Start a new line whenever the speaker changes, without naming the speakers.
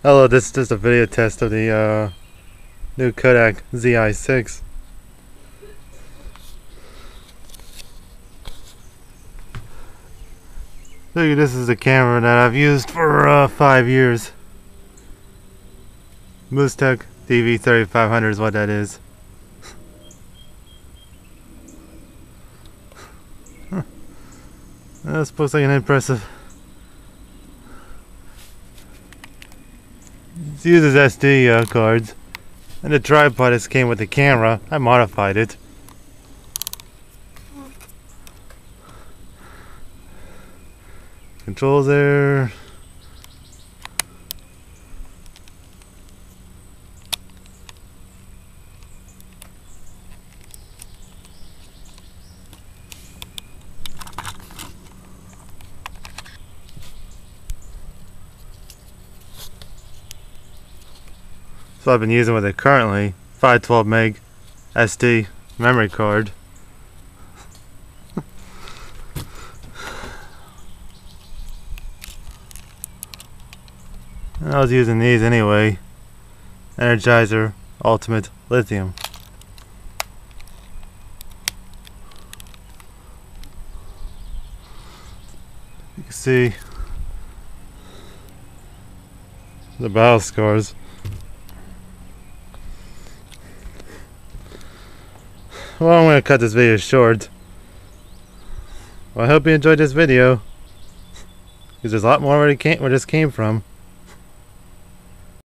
Hello, this is just a video test of the uh, new Kodak ZI6. Look, this is a camera that I've used for uh, five years. Mustek DV3500 is what that is. Huh. That looks like an impressive It uses SD uh, cards. And the tripod just came with the camera. I modified it. Controls there. I've been using with it currently 512 meg SD memory card. I was using these anyway. Energizer Ultimate Lithium. You can see the battle scars. Well, I'm to cut this video short. Well, I hope you enjoyed this video. Because there's a lot more where, it came, where this came from.